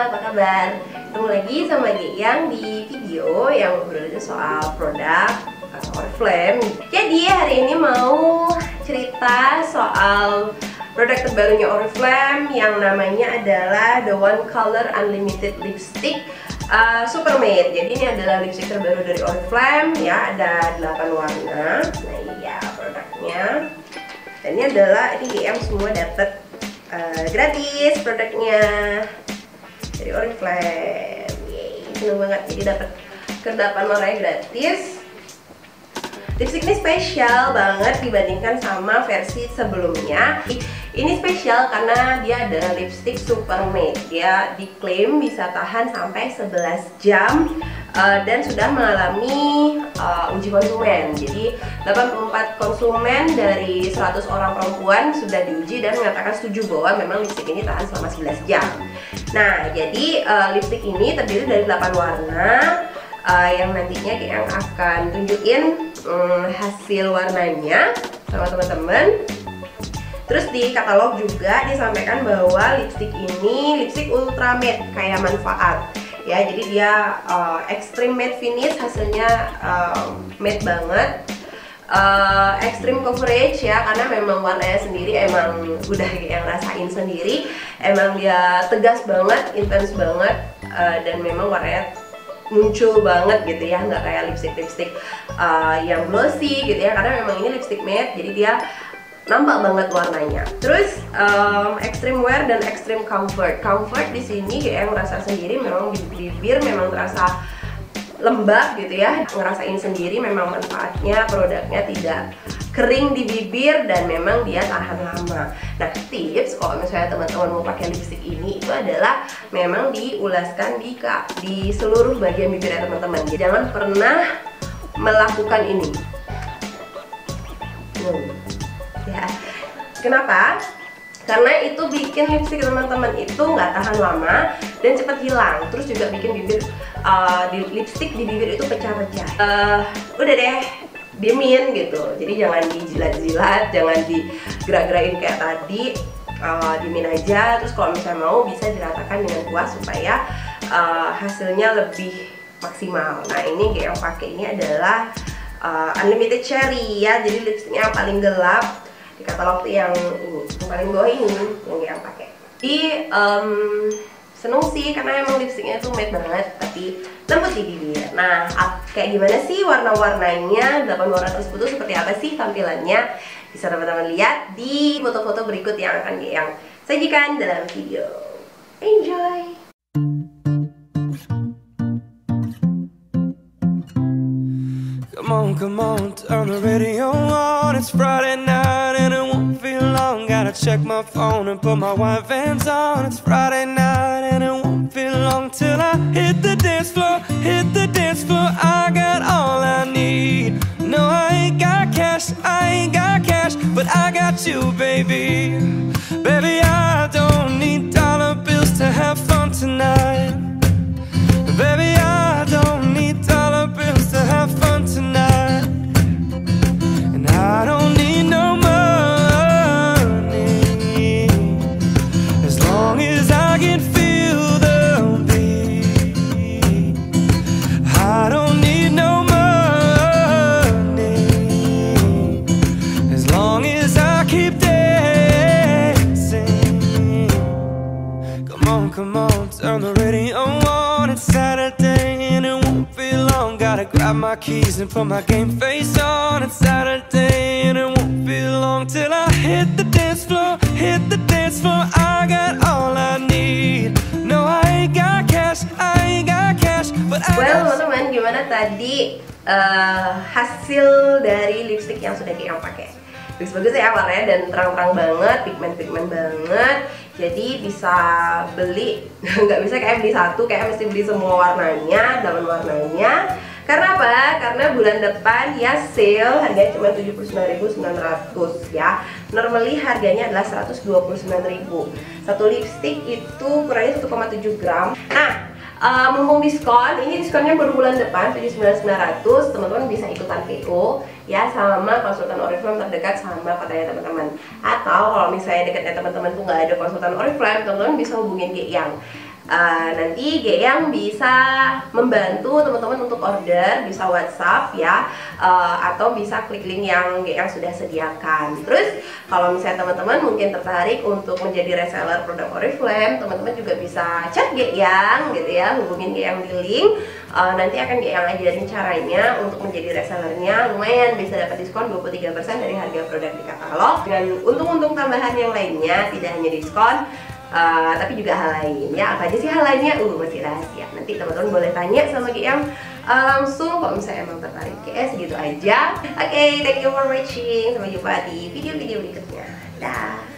apa kabar? Ketemu lagi sama Yang di video yang berbicara soal produk uh, Oriflame Jadi hari ini mau cerita soal produk terbarunya Oriflame yang namanya adalah The One Color Unlimited Lipstick uh, Supermade. Jadi ini adalah lipstick terbaru dari Oriflame ya, ada 8 warna. Nah iya produknya. Dan ini adalah, ini GM semua dapat uh, gratis produknya dari Oriflame Yeay, seneng banget. Jadi dapat kedapan warnanya gratis. Lipstick ini spesial banget dibandingkan sama versi sebelumnya. Ini spesial karena dia adalah lipstick super matte dia diklaim bisa tahan sampai 11 jam uh, dan sudah mengalami uh, uji konsumen. Jadi 84 konsumen dari 100 orang perempuan sudah diuji dan mengatakan setuju bahwa memang lipstick ini tahan selama 11 jam. Nah jadi uh, lipstick ini terdiri dari 8 warna uh, yang nantinya yang akan tunjukin um, hasil warnanya sama teman-teman. Terus di katalog juga disampaikan bahwa lipstick ini lipstick ultra matte kayak manfaat ya. Jadi dia uh, extreme matte finish hasilnya uh, matte banget. Uh, extreme coverage ya karena memang warnanya sendiri emang udah yang rasain sendiri emang dia tegas banget, intens banget uh, dan memang warnanya muncul banget gitu ya nggak kayak lipstick lipstick uh, yang glossy gitu ya karena memang ini lipstick matte jadi dia nampak banget warnanya. Terus um, extreme wear dan extreme comfort. Comfort di sini kayak ngerasa sendiri memang di bibir memang terasa lembab gitu ya. Ngerasain sendiri memang manfaatnya produknya tidak kering di bibir dan memang dia tahan lama. Nah tips kalau misalnya teman-teman mau pakai lipstick ini itu adalah memang diulaskan di di seluruh bagian bibir ya teman-teman. Jangan pernah melakukan ini. Hmm. Ya, kenapa? Karena itu bikin lipstick teman-teman itu nggak tahan lama dan cepat hilang. Terus juga bikin bibir uh, di lipstick di bibir itu pecah-pecah. Uh, udah deh, diemin gitu. Jadi jangan dijilat-jilat jangan digerak-gerakin kayak tadi. Uh, diemin aja. Terus kalau misalnya mau bisa diratakan dengan kuas supaya uh, hasilnya lebih maksimal. Nah ini kayak yang pakai ini adalah uh, unlimited cherry ya. Jadi lipsticknya paling gelap di katalog tuh yang ini yang paling bawah ini yang yang pakai. Di um, seneng sih karena emang lipsticknya tuh matte banget tapi lembut di bibir. Nah kayak gimana sih warna-warnanya? 8 warna tersebut tuh seperti apa sih tampilannya? Bisa teman-teman lihat di foto-foto berikut yang akan yang sajikan dalam video. Enjoy Come on, come on, turn the radio on. It's Friday night and it won't feel long. Gotta check my phone and put my white vans on. It's Friday night and it won't feel long Till I hit the dance floor, hit the dance floor. I got all I need. No, I ain't got cash, I ain't got cash But I got you, baby. Baby, I on, come on, turn the radio on. It's Saturday and it won't be long. Gotta grab my keys and put my game face on. It's Saturday and it won't be long Till I hit the dance floor, hit the dance floor. I got all I need. No, I ain't got cash, I ain't got cash But I Well, teman-teman, gimana tadi uh, hasil dari lipstick yang sudah kita pakai? bagus bagus ya warnanya dan terang-terang banget pigmen-pigmen banget jadi bisa beli nggak bisa kayak beli satu kayak mesti beli semua warnanya dalam warnanya karena apa? Karena bulan depan ya sale harganya cuma 79.900 ya. Normally harganya adalah 129.000. Satu lipstick itu kurangnya 1,7 gram. Nah, uh, mumpung diskon ini diskonnya baru bulan depan 79.900 teman-teman bisa ikutan PO ya sama konsultan Oriflame terdekat sama katanya teman-teman. Atau kalau misalnya dekatnya teman-teman tuh nggak ada konsultan Oriflame teman-teman bisa hubungin yang Uh, nanti yang bisa membantu teman-teman untuk order bisa WhatsApp ya uh, atau bisa klik link yang yang sudah sediakan. Terus kalau misalnya teman-teman mungkin tertarik untuk menjadi reseller produk Oriflame, teman-teman juga bisa chat yang gitu ya, hubungin yang di link. Uh, nanti akan yang ajarin caranya untuk menjadi resellernya lumayan bisa dapat diskon 23% dari harga produk di katalog dan untung-untung tambahan yang lainnya tidak hanya diskon uh, tapi juga hal lain. Ya apa aja sih hal lainnya? Uh masih rahasia. Nanti teman-teman boleh tanya sama GM uh, eh, langsung kalau misalnya emang tertarik GS gitu aja. Oke okay, thank you for watching. Sampai jumpa di video-video berikutnya. Dah